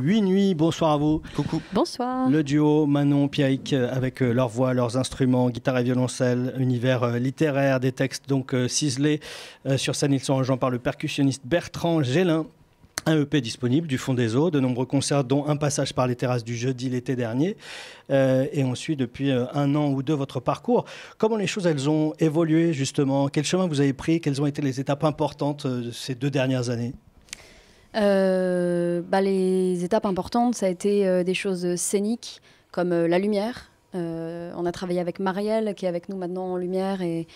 Huit nuits, bonsoir à vous. Coucou. Bonsoir. Le duo Manon Piaïc avec euh, leur voix, leurs instruments, guitare et violoncelle, univers euh, littéraire, des textes donc euh, ciselés. sur scène, ils sont rejoints par le percussionniste Bertrand Gélin. Un EP disponible du Fond des Eaux, de nombreux concerts, dont un passage par les terrasses du jeudi l'été dernier. et on suit depuis un an ou deux votre parcours. Comment les choses elles ont évolué justement? Quel chemin vous avez pris? Quelles ont été les étapes importantes de ces deux dernières années? Euh, bah, Les étapes importantes, ça a été euh, des choses scéniques comme euh, la lumière. on a travaillé avec Marielle, qui est avec nous maintenant en lumière et,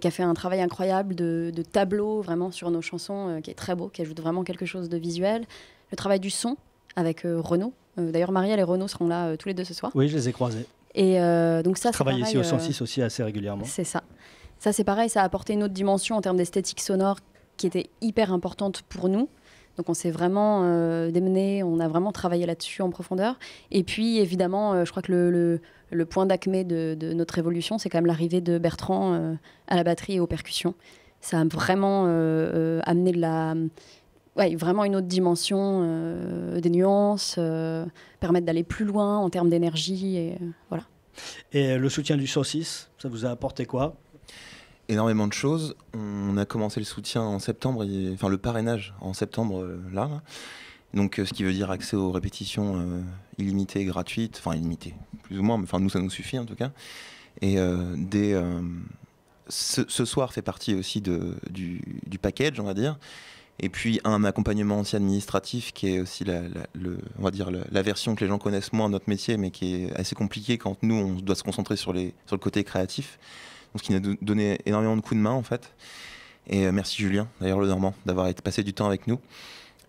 qui a fait un travail incroyable de, tableau vraiment sur nos chansons, qui est très beau, qui ajoute vraiment quelque chose de visuel. Le travail du son avec Renaud. D'ailleurs, Marielle et Renaud seront là tous les deux ce soir. Oui, je les ai croisés. Et donc ça, travaille ici au 106 aussi assez régulièrement. C'est ça. Ça, c'est pareil, ça a apporté une autre dimension en termes d'esthétique sonore qui était hyper importante pour nous. Donc on s'est vraiment euh, démené, on a vraiment travaillé là-dessus en profondeur. Et puis évidemment, euh, je crois que le, point d'acmé de, notre évolution, c'est quand même l'arrivée de Bertrand euh, à la batterie et aux percussions. Ça a vraiment amené de la, vraiment une autre dimension, des nuances, permettre d'aller plus loin en termes d'énergie. Et, voilà. et le soutien du saucisse, ça vous a apporté quoi? Énormément de choses. On a commencé le soutien en septembre, enfin le parrainage en septembre euh, là. Donc euh, ce qui veut dire accès aux répétitions euh, illimitées, gratuites, enfin illimitées, plus ou moins, mais enfin nous ça nous suffit en tout cas. Et des, ce, soir fait partie aussi du, package, on va dire. Et puis un accompagnement aussi administratif qui est aussi la, on va dire la, version que les gens connaissent moins de notre métier, mais qui est assez compliqué quand nous on doit se concentrer sur le côté créatif ce qui nous a donné énormément de coups de main en fait. Et euh, merci Julien, d'ailleurs le Normand, d'avoir été passé du temps avec nous.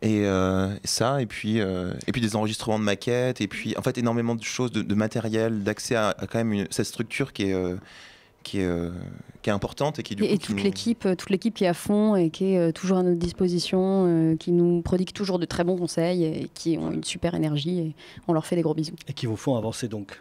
Et euh, ça, et puis, euh, et puis des enregistrements de maquettes, et puis en fait énormément de choses, de, matériel, d'accès à, quand même une, cette structure qui est, qui est, qui est importante et qui du et, coup, toute l'équipe, toute l'équipe qui est à fond et qui est toujours à notre disposition, qui nous prodigue toujours de très bons conseils et qui ont une super énergie et on leur fait des gros bisous. Et qui vous font avancer donc.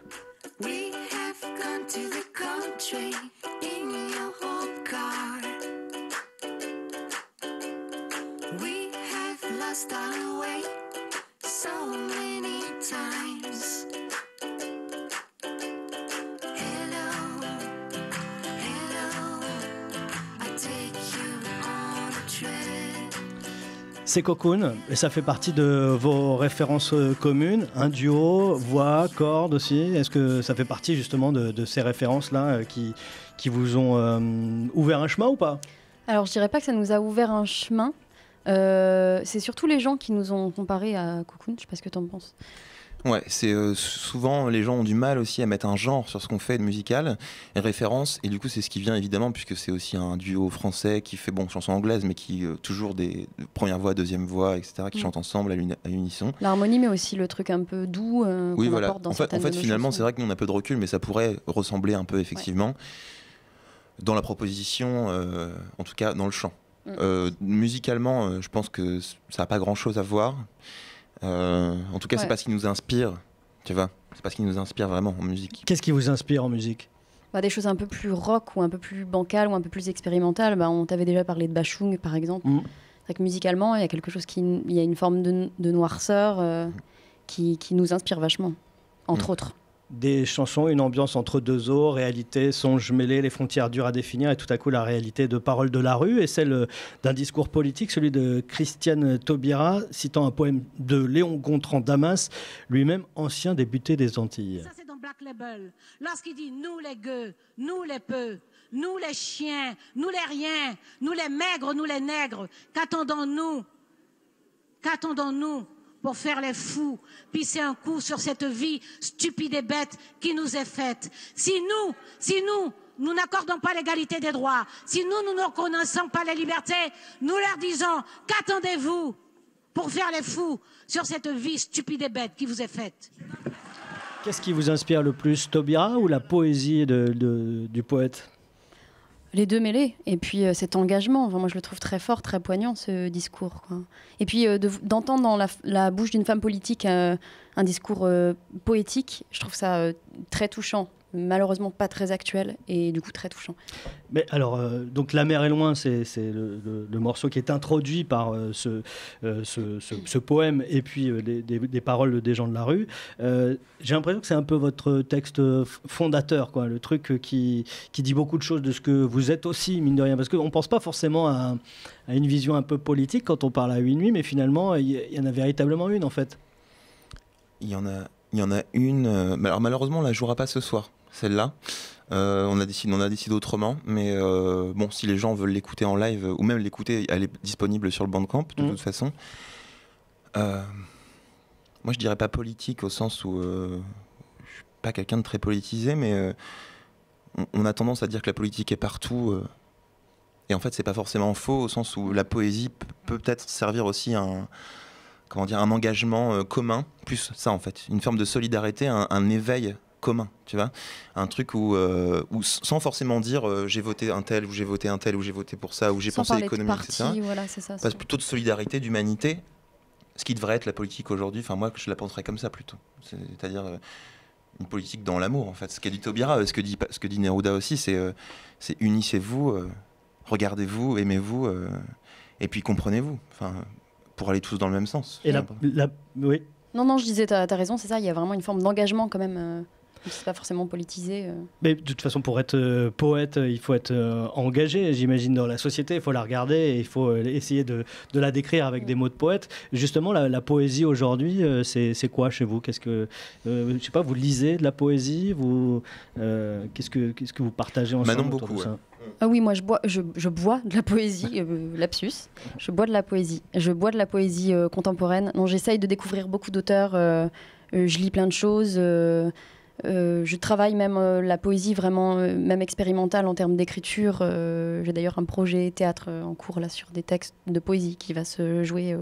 C'est Cocoon, et ça fait partie de vos références euh, communes, un duo, voix, cordes aussi. Est-ce que ça fait partie justement de, ces références-là euh, qui, qui vous ont euh, ouvert un chemin ou pas? Alors je dirais pas que ça nous a ouvert un chemin. C'est surtout les gens qui nous ont comparé à Cocoon, je sais pas ce que tu en penses. Ouais, c'est euh, souvent les gens ont du mal aussi à mettre un genre sur ce qu'on fait de musical, et référence, et du coup c'est ce qui vient évidemment puisque c'est aussi un duo français qui fait bon chanson anglaise, mais qui euh, toujours des première voix, deuxième voix, etc. qui mm. chantent ensemble à, unisson. L'harmonie, mais aussi le truc un peu doux. Euh, oui, voilà. Dans en fait, en fait finalement, c'est vrai que nous on a peu de recul, mais ça pourrait ressembler un peu effectivement dans la proposition, en tout cas dans le chant. Mm. musicalement, je pense que ça n'a pas grand chose à voir. Euh, en tout cas, c'est pas ce qui nous inspire, tu vois. C'est pas ce qui nous inspire vraiment en musique. Qu'est-ce qui vous inspire en musique? Bah, Des choses un peu plus rock ou un peu plus bancales ou un peu plus expérimentales. Bah, on t'avait déjà parlé de Bachung, par exemple. Mm. C'est que musicalement, il y a quelque chose qui. Il y a une forme de, noirceur euh, qui, qui, nous inspire vachement, entre mm. autres des chansons, une ambiance entre deux eaux, réalité, songe mêlés, les frontières dures à définir, et tout à coup la réalité de paroles de la rue et celle d'un discours politique, celui de Christiane Taubira, citant un poème de Léon Gontran Damas, lui-même ancien député des Antilles. Ça c'est dans Black Label, lorsqu'il dit nous les gueux, nous les peu, nous les chiens, nous les riens, nous les maigres, nous les nègres, qu'attendons-nous Qu'attendons-nous pour faire les fous, pisser un coup sur cette vie stupide et bête qui nous est faite. Si nous, si nous, nous n'accordons pas l'égalité des droits, si nous, nous ne reconnaissons pas les libertés, nous leur disons, qu'attendez-vous pour faire les fous sur cette vie stupide et bête qui vous est faite? Qu'est-ce qui vous inspire le plus, Tobira ou la poésie du poète? Les deux mêlés. Et puis euh, cet engagement, moi je le trouve très fort, très poignant ce discours. Et puis euh, d'entendre dans la, bouche d'une femme politique euh, un discours poétique, je trouve ça très touchant. malheureusement pas très actuel et du coup très touchant. Mais alors, euh, donc La mer est loin, c'est le, morceau qui est introduit par euh, ce, euh, poème et puis des, paroles des gens de la rue. J'ai l'impression que c'est un peu votre texte fondateur, quoi, le truc qui, qui dit beaucoup de choses de ce que vous êtes aussi, mine de rien, parce qu'on ne pense pas forcément à, à, une vision un peu politique quand on parle à une nuit, mais finalement, il y, en a véritablement une en fait. Il y en a, il y en a une. alors malheureusement, on la jouera pas ce soir celle-là. Euh, on, a décidé, on a décidé autrement, mais euh, bon, si les gens veulent l'écouter en live ou même l'écouter, elle est disponible sur le Bandcamp de mmh. toute façon. Euh, moi, je dirais pas politique au sens où je suis pas quelqu'un de très politisé, mais on, a tendance à dire que la politique est partout. et en fait, c'est pas forcément faux au sens où la poésie peut peut-être servir aussi un comment dire un engagement commun, plus ça en fait, une forme de solidarité, un éveil commun, tu vois. Un truc où, euh, sans forcément dire euh, j'ai voté un tel, ou j'ai voté un tel, ou j'ai voté pour ça, ou j'ai pensé économie, etc. Voilà, ça, Parce plutôt de solidarité, d'humanité, ce qui devrait être la politique aujourd'hui. Enfin, moi, je la penserais comme ça plutôt. C'est-à-dire euh, une politique dans l'amour, en fait. Ce qu'a dit Taubira, ce que dit, ce que dit Neruda aussi, c'est c'est unissez-vous, regardez-vous, aimez-vous, et puis comprenez-vous. Enfin, pour aller tous dans le même sens. Et la, oui. Non, non, je disais, tu as, raison, c'est ça, il y a vraiment une forme d'engagement quand même. C'est pas forcément politisé. Euh. Mais de toute façon, pour être euh, poète, il faut être euh, engagé, j'imagine, dans la société. Il faut la regarder et il faut essayer de, de, la décrire avec des mots de poète. Justement, la, poésie aujourd'hui, c'est quoi chez vous? Qu'est-ce que, je sais pas, vous lisez de la poésie? Vous, qu'est-ce que, qu'est-ce que vous partagez ensemble Manon beaucoup. Ça? Ah oui, moi je bois, je, bois de la poésie, lapsus. Je bois de la poésie. Je bois de la poésie contemporaine. Non, j'essaye de découvrir beaucoup d'auteurs. je lis plein de choses. Euh, je travaille même euh, la poésie vraiment euh, même expérimentale en termes d'écriture. J'ai d'ailleurs un projet théâtre en cours là sur des textes de poésie qui va se jouer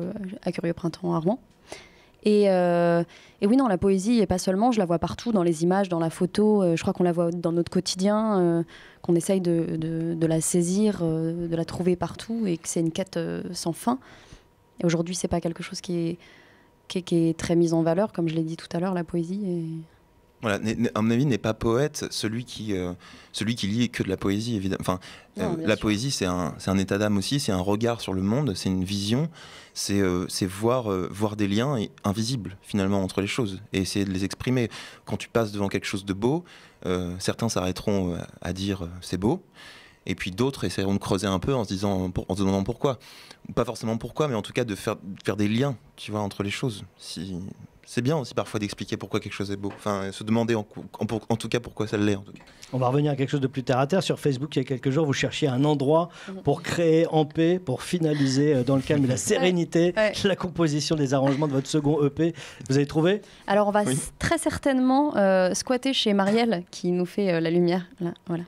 à Curieux Printemps à Rouen. Et, et, oui, non, la poésie, et pas seulement, je la vois partout, dans les images, dans la photo, je crois qu'on la voit dans notre quotidien, qu'on essaye de, la saisir, de la trouver partout, et que c'est une quête sans fin. Et aujourd'hui, c'est pas quelque chose qui est, très mis en valeur, comme je l'ai dit tout à l'heure, la poésie. Voilà, à mon avis, n'est pas poète celui qui, euh, celui qui lit que de la poésie, évidemment. Enfin, euh, la poésie, c'est un, un, état d'âme aussi, c'est un regard sur le monde, c'est une vision, c'est euh, voir, voir des liens invisibles, finalement, entre les choses, et essayer de les exprimer. Quand tu passes devant quelque chose de beau, certains s'arrêteront à dire c'est beau, et puis d'autres essaieront de creuser un peu en se, disant, en se demandant pourquoi. Pas forcément pourquoi, mais en tout cas de faire, faire des liens, tu vois, entre les choses. Si, c'est bien aussi parfois d'expliquer pourquoi quelque chose est beau. Enfin, se demander en, tout cas pourquoi ça l'est. On va revenir à quelque chose de plus terre à terre. Sur Facebook, il y a quelques jours, vous cherchiez un endroit pour créer en paix, pour finaliser euh, dans le calme et la sérénité la composition des arrangements de votre second EP. Vous avez trouvé? Alors, on va très certainement euh, squatter chez Marielle qui nous fait euh, la lumière. Là, voilà.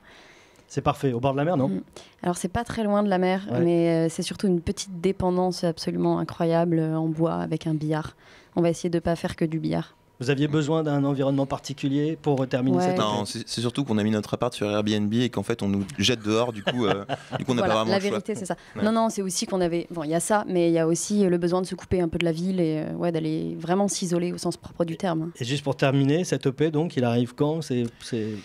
C'est parfait. Au bord de la mer, non mm. Alors, c'est pas très loin de la mer, mais c'est surtout une petite dépendance absolument incroyable en bois avec un billard on va essayer de ne pas faire que du billard. Vous aviez besoin d'un environnement particulier pour terminer cette Non, c'est surtout qu'on a mis notre appart sur Airbnb et qu'en fait on nous jette dehors. Du coup, euh, du coup on n'a pas vraiment La vérité, c'est ça. Non, non, c'est aussi qu'on avait. Bon, il y a ça, mais il y a aussi le besoin de se couper un peu de la ville et euh, ouais, d'aller vraiment s'isoler au sens propre du terme. Et juste pour terminer, cette EP, donc, il arrive quand? C'est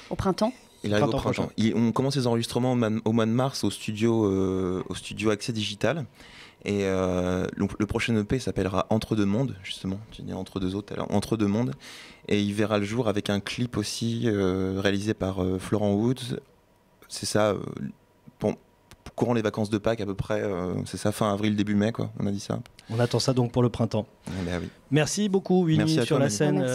au printemps. Il arrive au printemps. on commence les enregistrements au mois de mars au studio, euh, au studio Accès Digital. Et euh, le, prochain EP s'appellera Entre deux mondes, justement. Tu dis entre deux autres, alors Entre deux mondes. Et il verra le jour avec un clip aussi euh, réalisé par euh, Florent Woods. C'est ça, bon, courant les vacances de Pâques à peu près. c'est ça, fin avril, début mai, quoi. On a dit ça. On attend ça donc pour le printemps. Eh ben Merci beaucoup, Winnie, sur la scène.